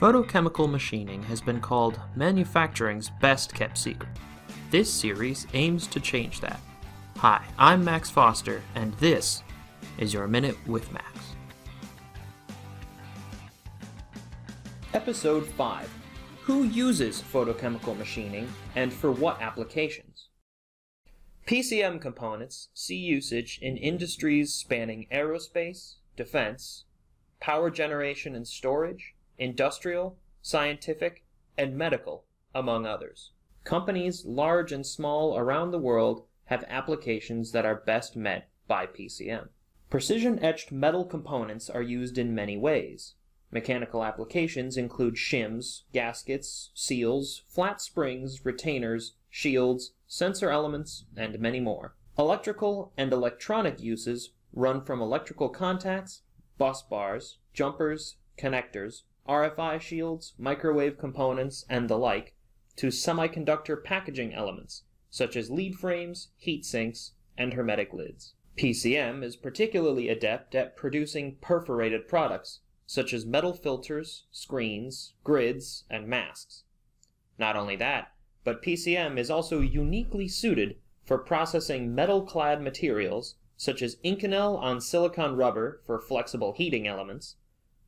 Photochemical machining has been called manufacturing's best kept secret. This series aims to change that. Hi, I'm Max Foster, and this is your Minute with Max. Episode 5 Who uses photochemical machining and for what applications? PCM components see usage in industries spanning aerospace, defense, power generation and storage, industrial, scientific, and medical, among others. Companies large and small around the world have applications that are best met by PCM. Precision etched metal components are used in many ways. Mechanical applications include shims, gaskets, seals, flat springs, retainers, shields, sensor elements, and many more. Electrical and electronic uses run from electrical contacts, bus bars, jumpers, connectors, RFI shields, microwave components, and the like, to semiconductor packaging elements, such as lead frames, heat sinks, and hermetic lids. PCM is particularly adept at producing perforated products, such as metal filters, screens, grids, and masks. Not only that, but PCM is also uniquely suited for processing metal-clad materials such as Inconel on silicon rubber for flexible heating elements,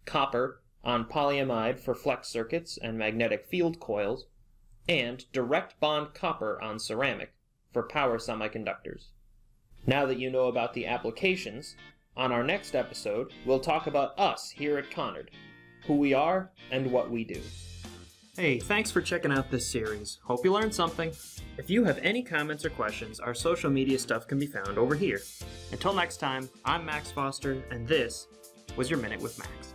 copper on polyamide for flex circuits and magnetic field coils, and direct bond copper on ceramic for power semiconductors. Now that you know about the applications, on our next episode, we'll talk about us here at Conard, who we are and what we do. Hey, thanks for checking out this series. Hope you learned something. If you have any comments or questions, our social media stuff can be found over here. Until next time, I'm Max Foster, and this was your Minute with Max.